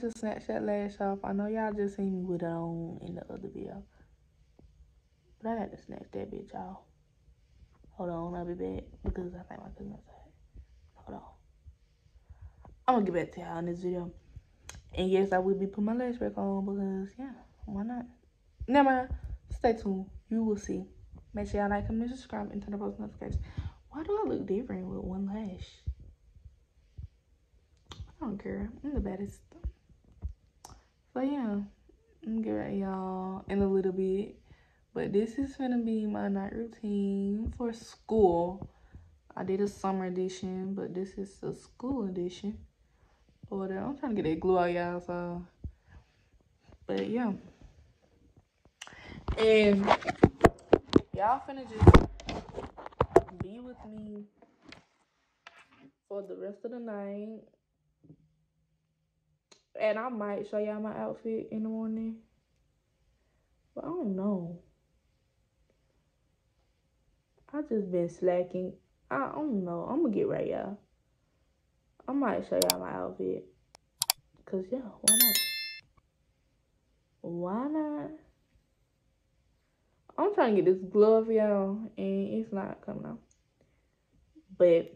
just snatched that lash off. I know y'all just seen me with it on in the other video. But I had to snatch that bitch off. Hold on, I'll be back because I think my cousin outside. Hold on. I'm gonna get back to y'all in this video. And yes, I will be putting my lash back on because, yeah, why not? Never mind. Stay tuned. You will see. Make sure y'all like, comment, subscribe, and turn on post notifications. Why do I look different with one lash? I don't care. I'm the baddest. So, yeah. I'm get ready, y'all, in a little bit. But this is gonna be my night routine for school. I did a summer edition, but this is a school edition. Oh, or I'm trying to get that glue out, y'all. So, but yeah. And y'all finna just be with me for the rest of the night. And I might show y'all my outfit in the morning. But I don't know. I just been slacking. I don't know. I'm gonna get right, y'all. I might show y'all my outfit. Cause yeah, why not? Why not? I'm trying to get this glove, y'all, and it's not coming out. But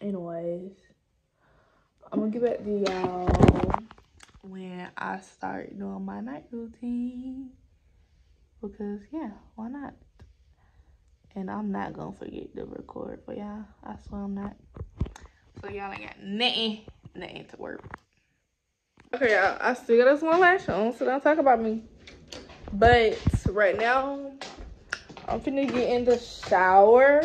anyways, I'm gonna get back to y'all when I start doing my night routine. Because yeah, why not? And I'm not gonna forget to record for y'all. I swear I'm not. So y'all ain't got nothing, nothing to work. Okay, y'all, I still got this one lash on, so don't talk about me. But right now, I'm finna get in the shower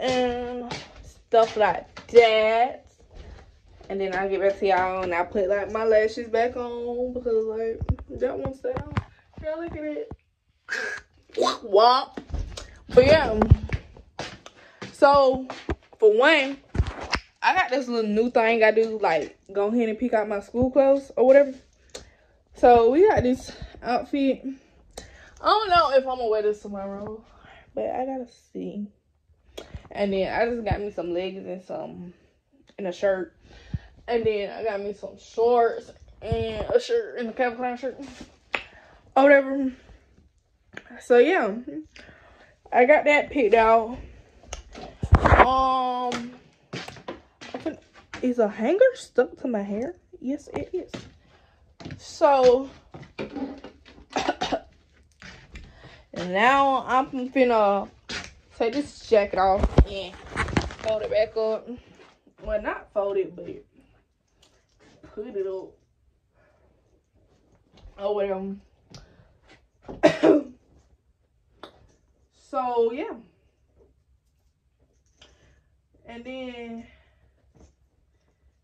and stuff like that. And then I'll get back to y'all and I put like my lashes back on because like that one stay on. Yeah, look at it. Womp. But yeah. So for one, I got this little new thing I do, like go ahead and pick out my school clothes or whatever. So we got this outfit. I don't know if I'm gonna wear this tomorrow, but I gotta see. And then I just got me some leggings and some and a shirt. And then I got me some shorts and a shirt and a Calvin Klein shirt. Or whatever. So yeah. I got that picked out. Um is a hanger stuck to my hair? Yes, it is. So now I'm finna take this jacket off and fold it back up. Well, not fold it, but put it up. Oh, well. so, yeah. And then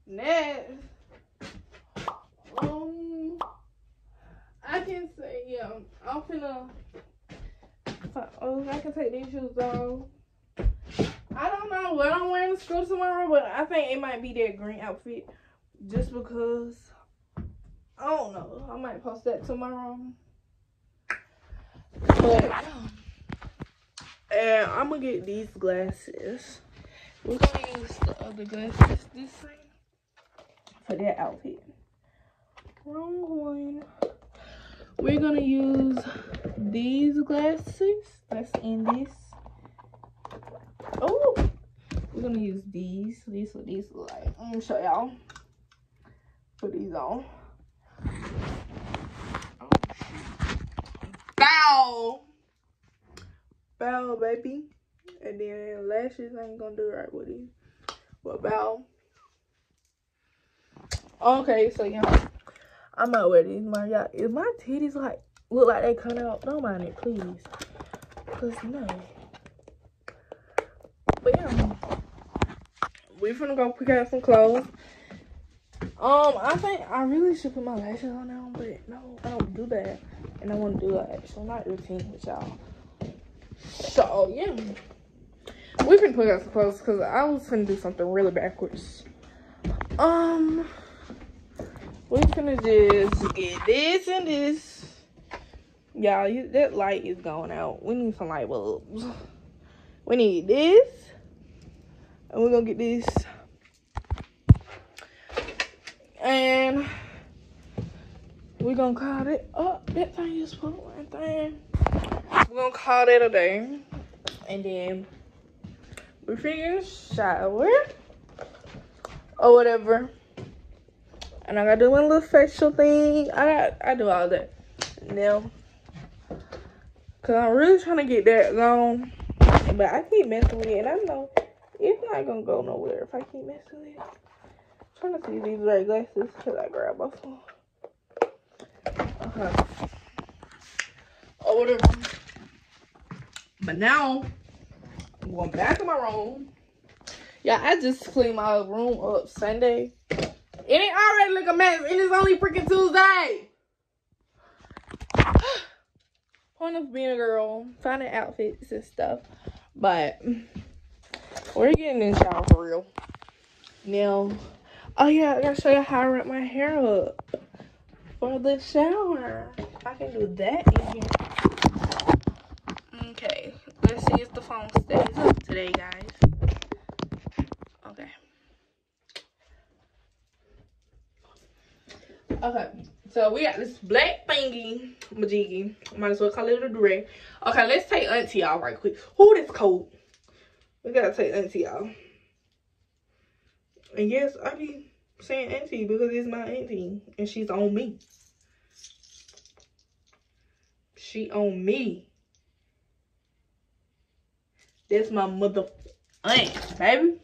next, um, I can say, yeah, I'm finna, oh, I can take these shoes off. I don't know what I'm wearing to school tomorrow, but I think it might be that green outfit just because, I don't know, I might post that tomorrow. But, and I'm gonna get these glasses. We're gonna use the other glasses this time for that outfit. Wrong one. We're gonna use these glasses. That's in this. Oh, we're gonna use these. These what these look like. I'm gonna show y'all. Put these on. Oh, Bow. Bow, baby. And then lashes I ain't gonna do right with these. But bow. Okay, so yeah, I might wear these. My y'all, if my titties like look like they cut out, don't mind it, please. Cause no. But yeah, we finna go pick out some clothes. Um, I think I really should put my lashes on now, but no, I don't do that, and I want to do an actual night routine with y'all. So yeah, we can put out some clothes because I was going to do something really backwards. Um we're gonna just get this and this. Y'all, that light is going out. We need some light bulbs. We need this. And we're gonna get this And we're gonna call it up. That thing is one thing. We're gonna call that a day. And then we figure shower or whatever. And I gotta do my little facial thing. I I do all that now. Cause I'm really trying to get that going. But I keep messing with it and I know it's not gonna go nowhere if I keep messing with it. I'm trying to see these red glasses because I grabbed my phone. Or whatever. But now I'm going back to my room. Yeah, I just cleaned my room up Sunday. It ain't already look a mess, and it's only freaking Tuesday. Point of being a girl, finding outfits and stuff. But we're getting in shower for real. Now, oh yeah, I gotta show you how I wrap my hair up for the shower. I can do that. Okay, let's see if the phone stays up today, guys. Okay. Okay, so we got this black thingy, majiggy. Might as well call it a durag. Okay, let's take auntie y'all right quick. Who this cold? We gotta take auntie y'all. And yes, I be saying auntie because it's my auntie and she's on me. She on me. That's my mother aunt, baby.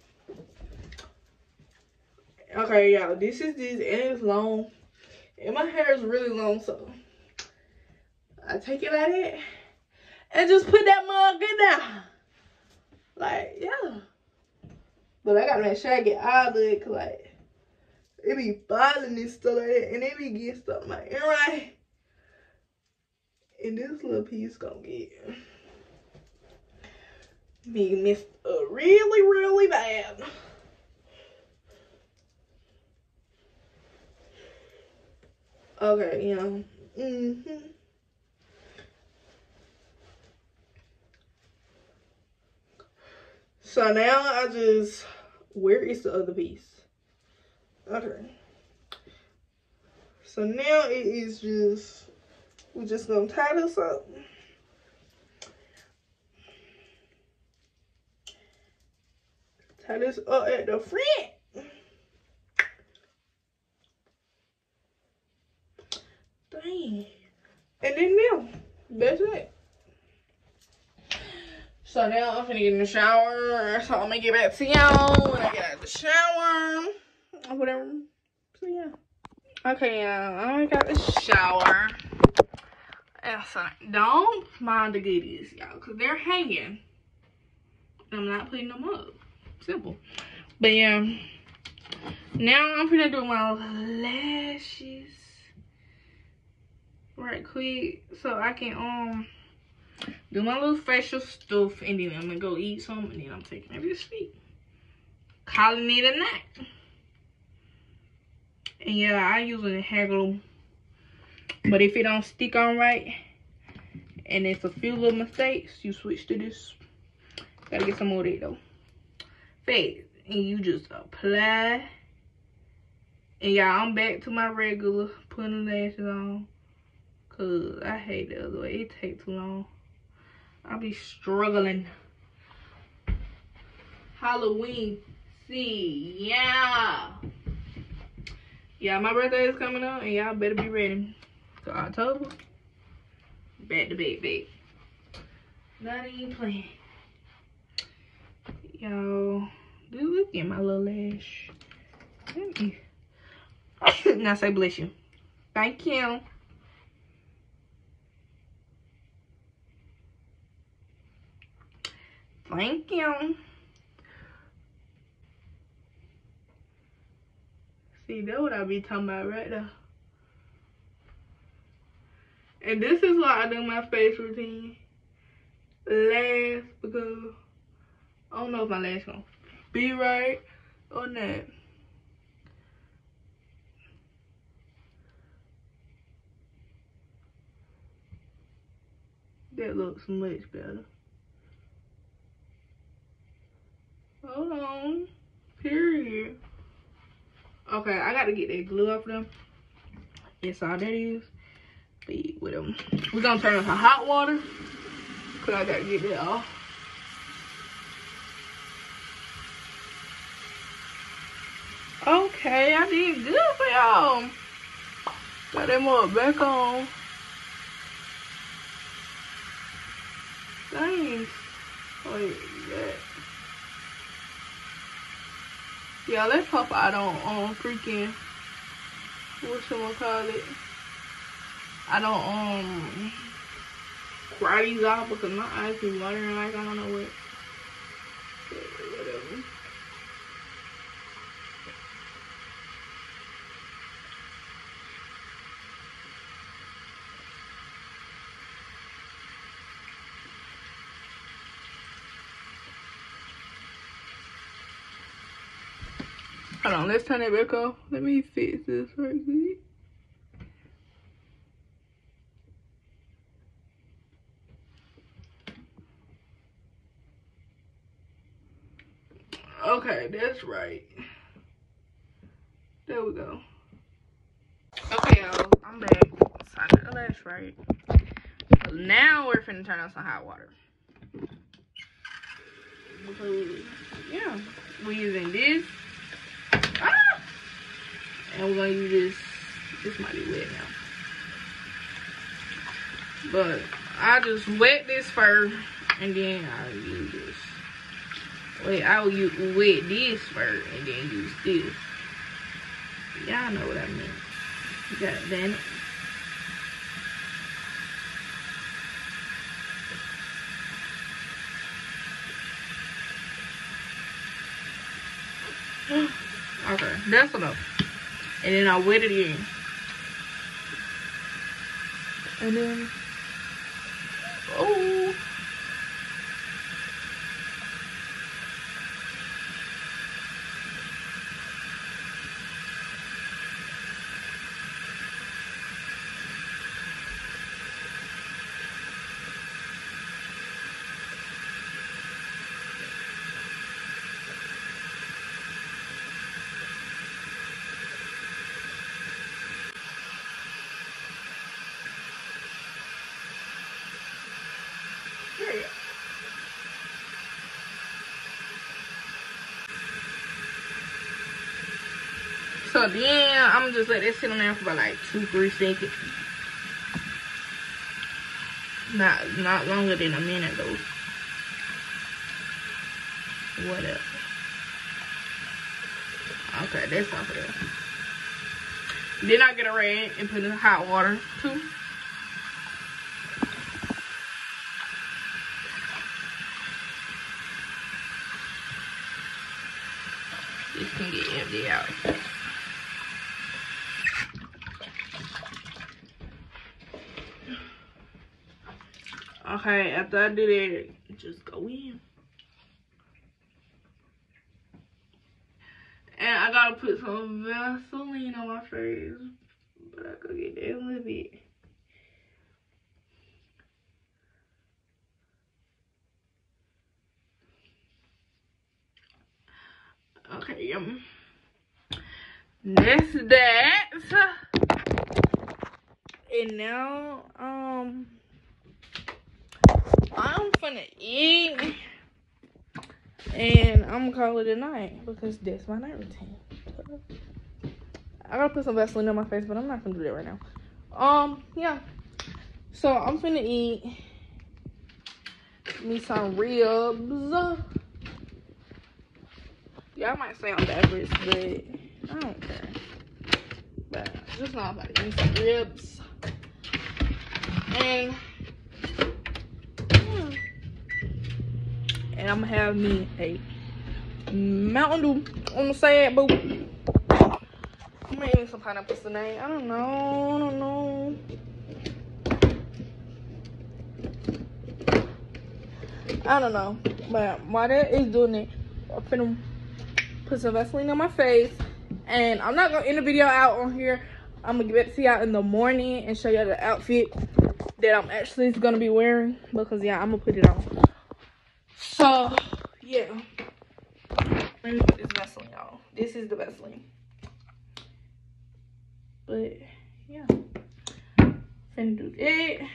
Okay, y'all, this is this and it's long. And my hair is really long, so I take it like that and just put that mug in there. Like, yeah. But I gotta make sure I get all it, cause like, it be bothering and stuff like that, and it be getting stuff my ear right. And this little piece gonna get me missed really, really bad. Okay, yeah. Mm-hmm. So now I just, where is the other piece? Okay. So now it is just, we're just gonna tie this up. Tie this up at the front. Dang. And then now, that's it. So now I'm finna get in the shower. So I'm gonna get back to y'all when I get out of the shower. Or whatever. So yeah. Okay, y'all. I got the shower. And so don't mind the goodies, y'all. Because they're hanging. I'm not putting them up. Simple. But yeah. Now I'm gonna do my lashes right quick so I can um do my little facial stuff and then I'm gonna go eat some and then I'm taking every sleep. Calling it a night. And yeah, I use a hair glue. But if it don't stick on right and it's a few little mistakes, you switch to this. Gotta get some more of that though. Fast. And you just apply. And y'all, I'm back to my regular putting lashes on. Cause I hate the other way. It takes too long. I'll be struggling. Halloween. See, yeah. Yeah, my birthday is coming up and y'all better be ready. So October, back to bed, babe. Not even playing. Y'all, do look at my little lash. now say bless you. Thank you. Thank you. See, that's what I be talking about right there. And this is why I do my face routine last because I don't know if my lash gonna be right or not. That looks much better. Hold on. Period. Okay, I got to get that glue off them. That's all that is. Be with them. We're gonna turn on some hot water. Cause I gotta get that off. Okay, I did good for y'all. Got that more back on. Thanks. Wait, Yeah, let's hope I don't um freaking what someone call it. I don't um cry these out because my eyes be watering like I don't know what. Whatever. Hold on, let's turn it back off. Let me fix this right quick. Okay, that's right. There we go. Okay, y'all, I'm back. So I got that's right. now we're finna turn on some hot water. yeah, we're using this and we're gonna use this this might be wet now. But i just wet this first and then i'll use this. Wait i'll use wet this first and then use this. Y'all know what i mean. God damn it okay that's enough and then I wet it in. And then, oh. So then I'm gonna just let it sit on there for about like two, three seconds. Not not longer than a minute though. What Whatever. Okay, that's off of there. Then I get a rag and put in hot water too. This can get empty out. Okay, after I did it, just go in. And I gotta put some Vaseline on my face. But I could get that a little bit. Okay, um, that's that. And now, um, I'm finna eat. And I'm gonna call it a night because that's my night routine. I gotta put some Vaseline on my face, but I'm not gonna do that right now. Um, yeah. So I'm finna eat me some ribs. Y'all might say I'm backwards, but I don't care. But just know I'm about to eat some ribs. And and I'm gonna have me a Mountain Dew on the side, boo. I'm gonna eat some pineapple tonight. I don't know. I don't know. I don't know. But while that is doing it, I'm finna put some Vaseline on my face. And I'm not gonna end the video out on here. I'm gonna get back to y'all in the morning and show y'all the outfit that I'm actually gonna be wearing. Because yeah, I'm gonna put it on. So, yeah. Let me put this Vaseline on. This is the Vaseline. But yeah. Finna do that.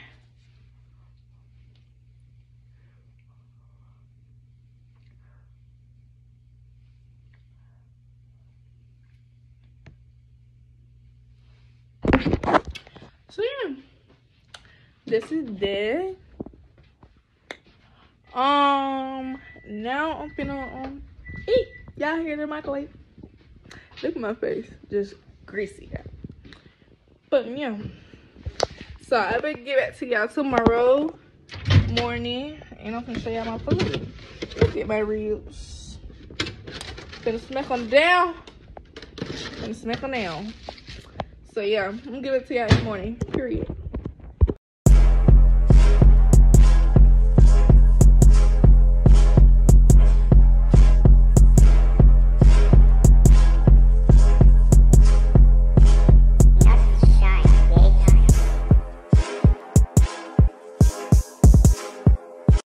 So yeah, this is that. Um, now I'm finna um eat. Y'all hear the microwave? Look at my face, just greasy. But yeah, so I better get back to y'all tomorrow morning, and I'm gonna show y'all my food. Look at my ribs. Gonna smack them down. Gonna smack them down. So yeah, I'm gonna give it to y'all in the morning. Period.